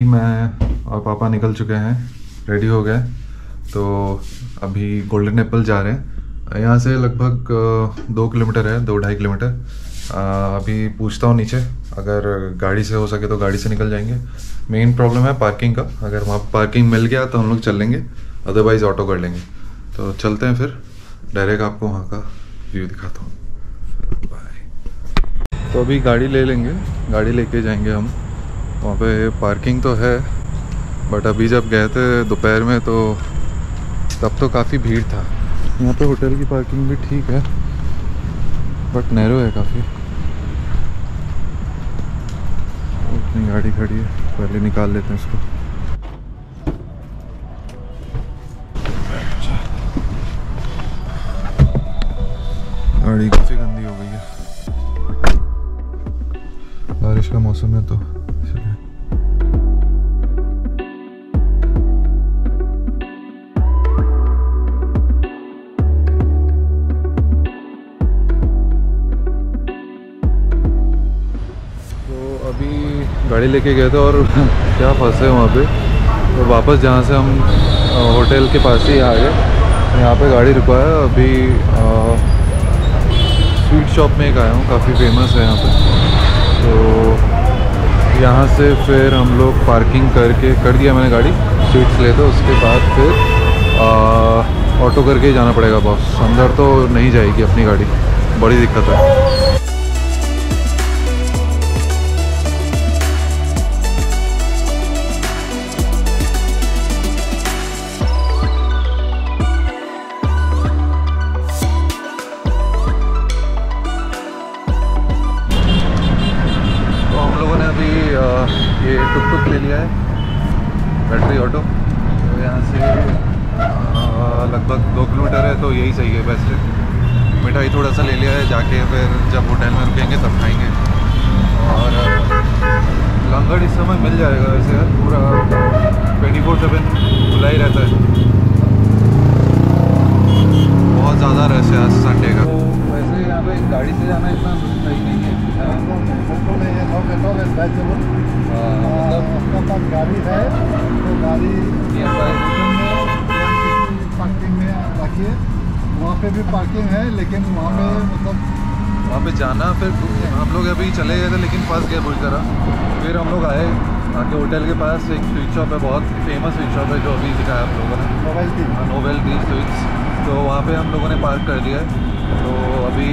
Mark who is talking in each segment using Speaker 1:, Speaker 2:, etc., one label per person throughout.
Speaker 1: मैं और पापा निकल चुके हैं रेडी हो गए। तो अभी गोल्डन एप्पल जा रहे हैं। यहाँ से लगभग दो किलोमीटर है, दो ढाई किलोमीटर। अभी पूछता हूँ नीचे, अगर गाड़ी से हो सके तो गाड़ी से निकल जाएँगे। मेन प्रॉब्लम है पार्किंग का। अगर वहाँ पार्किंग मिल गया तो हम लोग चल लेंगे अदरवाइज़ ऑटो कर लेंगे। तो चलते हैं फिर। डायरेक्ट आपको वहाँ का व्यू दिखाता हूँ। बाय तो अभी गाड़ी ले लेंगे। गाड़ी लेके जाएँगे हम। वहाँ पे पार्किंग तो है बट अभी जब गए थे दोपहर में तो तब तो काफ़ी भीड़ था। यहाँ पे होटल की पार्किंग भी ठीक है बट नैरो है काफ़ी। अपनी गाड़ी खड़ी है, पहले निकाल लेते हैं उसको। गाड़ी काफ़ी गंदी हो गई है। बारिश का मौसम है तो। गाड़ी लेके गए थे और क्या फंसे वहाँ पे। तो वापस जहाँ से हम होटल के पास ही आ गए। यहाँ पे गाड़ी रुकवाया अभी अ, स्वीट शॉप में एक आया हूँ। काफ़ी फ़ेमस है यहाँ पे। तो यहाँ से फिर हम लोग पार्किंग करके कर दिया मैंने गाड़ी। स्वीट्स ले तो उसके बाद फिर ऑटो करके ही जाना पड़ेगा बॉस अंदर तो नहीं जाएगी अपनी गाड़ी। बड़ी दिक्कत है। टुक टुक ले लिया है। Battery auto. तो यहाँ से लगभग दो किलोमीटर है तो यही सही है बेस्ट है। मिठाई थोड़ा सा ले लिया है जाके फिर जब होटल में रुकेंगे तब खाएँगे। और लंगड़ इस समय मिल जाएगा वैसे यार पूरा ट्वेंटी फोर सेवन खुला ही रहता है। बहुत ज़्यादा रश है आज संडे का। तो वैसे यहाँ पे गाड़ी से जाना इतना सही नहीं है। मतलब
Speaker 2: गाड़ी है तो गाड़ी पार्किंग में रखिए वहाँ पे भी पार्किंग है लेकिन वहाँ पे मतलब
Speaker 1: वहाँ पे जाना, फिर हम लोग अभी चले गए थे, लेकिन फंस गए बुरी तरह फिर हम लोग आए, आके होटल के पास, एक स्वीट शॉप है, बहुत फ़ेमस स्वीट शॉप है, जो अभी दिखाया आप लोगों ने। नोवेल टी स्वीट्स तो वहाँ पे हम लोगों ने पार्क कर दिया है। तो अभी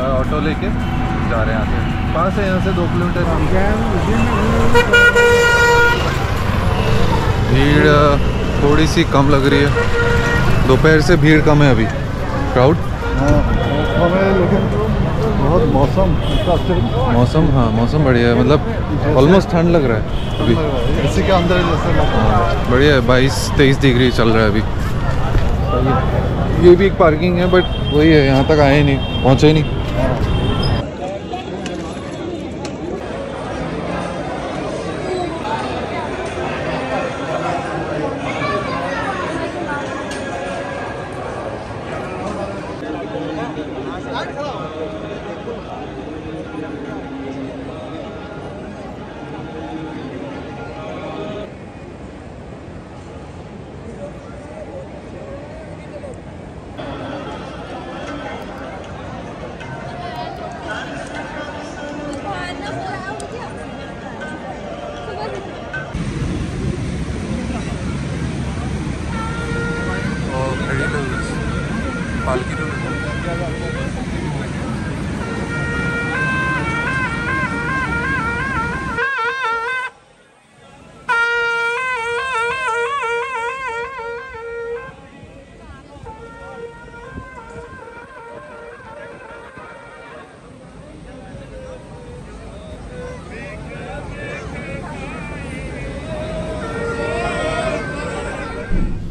Speaker 1: ऑटो लेके जा रहे हैं आके। पास है यहाँ से दो किलोमीटर भीड़ थोड़ी सी कम लग रही है। दोपहर से भीड़ कम है अभी। क्राउड
Speaker 2: लेकिन बहुत मौसम
Speaker 1: मौसम हाँ मौसम बढ़िया है। मतलब ऑलमोस्ट ठंड लग रहा है अभी।
Speaker 2: इसी के अंदर है
Speaker 1: हाँ, बढ़िया है बाईस तेईस डिग्री चल रहा है अभी। ये भी एक पार्किंग है बट वही है यहाँ तक आए ही नहीं पहुँचे ही नहीं और खड़ी नूडल्स पालकी नूडल्स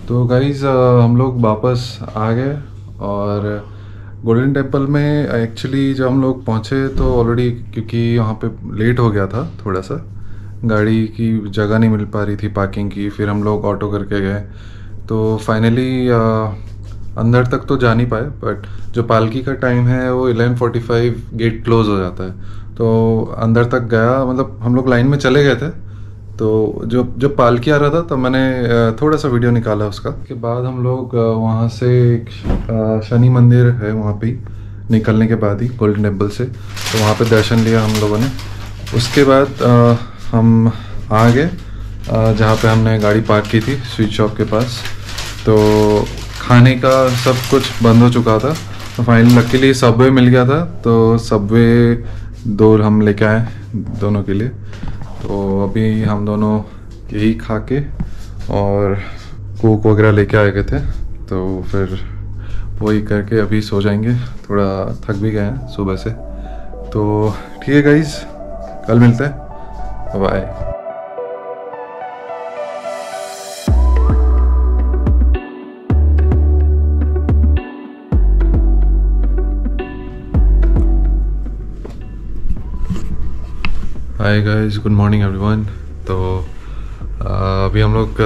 Speaker 1: तो गाइज़ हम लोग वापस आ गए। और गोल्डन टेंपल में एक्चुअली जब हम लोग पहुँचे तो ऑलरेडी क्योंकि वहाँ पे लेट हो गया था थोड़ा सा, गाड़ी की जगह नहीं मिल पा रही थी पार्किंग की, फिर हम लोग ऑटो करके गए। तो फाइनली अंदर तक तो जा नहीं पाए बट जो पालकी का टाइम है वो 11:45 गेट क्लोज हो जाता है। तो अंदर तक गया मतलब हम लोग लाइन में चले गए थे तो जो जब पालकी आ रहा था तो मैंने थोड़ा सा वीडियो निकाला उसका। के बाद हम लोग वहाँ से एक शनि मंदिर है वहाँ पे, निकलने के बाद ही गोल्डन टेंपल से। तो वहाँ पे दर्शन लिया हम लोगों ने। उसके बाद हम आ गए जहाँ पे हमने गाड़ी पार्क की थी स्वीट शॉप के पास। तो खाने का सब कुछ बंद हो चुका था। तो फाइनली लकीली सबवे मिल गया था। तो सबवे दो हम लेके आए, दोनों के लिए। तो अभी हम दोनों यही खा के और कोक वगैरह लेके आए गए थे तो फिर वही करके अभी सो जाएँगे। थोड़ा थक भी गए हैं सुबह से। तो ठीक है गाइज़ कल मिलते हैं। Bye hi guys good morning everyone तो अभी हम लोग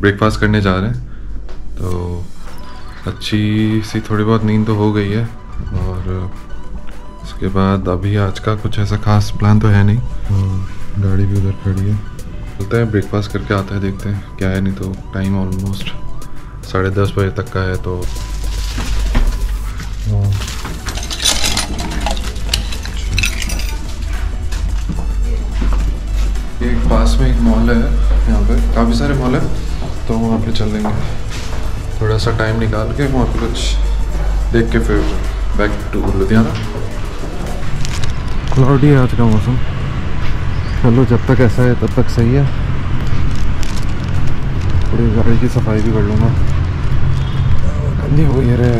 Speaker 1: ब्रेकफास्ट करने जा रहे हैं। तो अच्छी सी थोड़ी बहुत नींद तो हो गई है। और उसके बाद अभी आज का कुछ ऐसा खास प्लान तो है नहीं। और गाड़ी भी उधर खड़ी है। चलते हैं ब्रेकफास्ट करके आते हैं, देखते हैं क्या है। नहीं तो टाइम ऑलमोस्ट साढ़े दस बजे तक का है तो एक पास में एक मॉल है, यहाँ पे। काफ़ी सारे मॉल है तो वहाँ पे चल लेंगे। थोड़ा सा टाइम निकाल के वहाँ पे कुछ देख के फिर बैक टू लुधियाना क्लाउडी है आज का मौसम। चलो, जब तक ऐसा है, तब तक सही है। थोड़ी गाड़ी की सफ़ाई भी कर लूँगा। गंदी हो गई रे।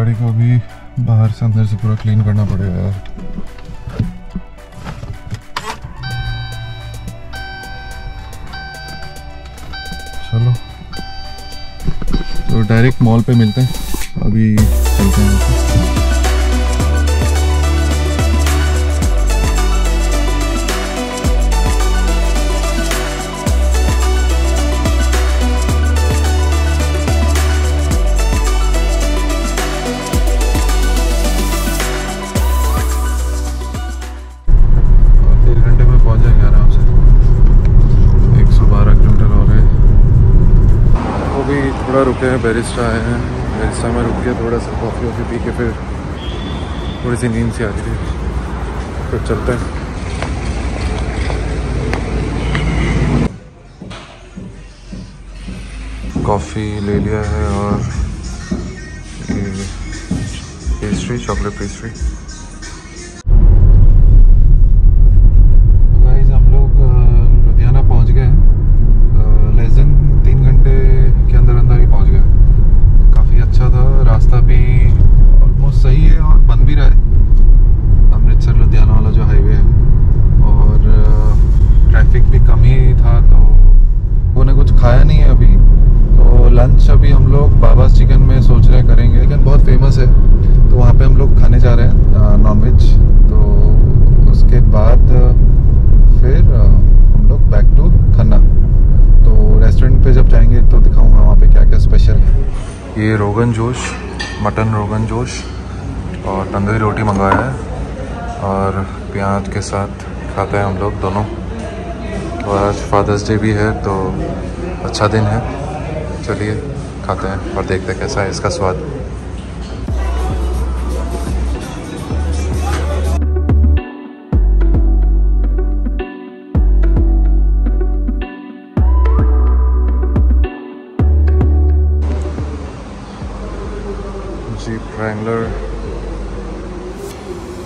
Speaker 1: गाड़ी को भी बाहर से अंदर से पूरा क्लीन करना पड़ेगा। यार चलो। तो डायरेक्ट मॉल पे मिलते हैं। अभी चलते हैं। रुके हैं बैरिस्टा आए हैं। बैरिस्टा में रुक के थोड़ा सा कॉफ़ी वॉफ़ी पी के फिर थोड़ी सी नींद सी आ रही थी फिर चलते हैं। कॉफ़ी ले लिया है और पेस्ट्री चॉकलेट पेस्ट्री गाइस हम लोग अ, लुधियाना पहुँच गए हैं लेस देन तीन घंटे के अंदर अंदर ही पहुँच गए काफ़ी अच्छा था रास्ता भी ऑलमोस्ट सही है और बन भी रहा है अमृतसर लुधियाना वाला जो हाईवे है और ट्रैफ़िक भी कम ही था तो वो ने कुछ खाया नहीं है अभी तो लंच अभी हम लोग बाबास चिकन में सोच रहे करेंगे, लेकिन बहुत फ़ेमस है। तो वहाँ पे हम लोग खाने जा रहे हैं नॉनवेज तो उसके बाद, फिर हम लोग बैक टू खन्ना। तो रेस्टोरेंट पे जब जाएँगे तो दिखाऊँगा वहाँ पे क्या क्या स्पेशल है। ये रोगन जोश, मटन रोगन जोश और तंदूरी रोटी मंगवाया है और प्याज के साथ खाते हैं हम लोग दोनों। और आज फादर्स डे भी है तो अच्छा दिन है। चलिए। खाते हैं और देखते हैं कैसा है इसका स्वाद। जीप रैंगलर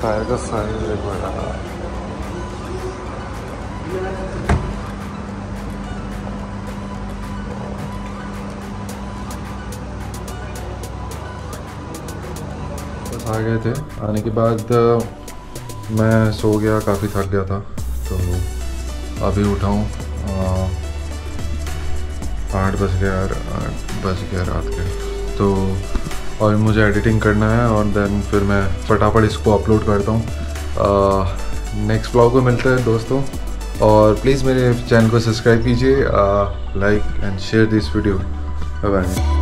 Speaker 1: टायर का साइज़ आ गए थे। आने के बाद मैं सो गया, काफ़ी थक गया था। तो अभी उठाऊँ। आठ बज गया आठ बज गया रात के। तो और मुझे एडिटिंग करना है और देन फिर मैं फटाफट इसको अपलोड करता हूँ। नेक्स्ट ब्लॉग में मिलते हैं दोस्तों। और प्लीज़ मेरे चैनल को सब्सक्राइब कीजिए। Like and share this video bye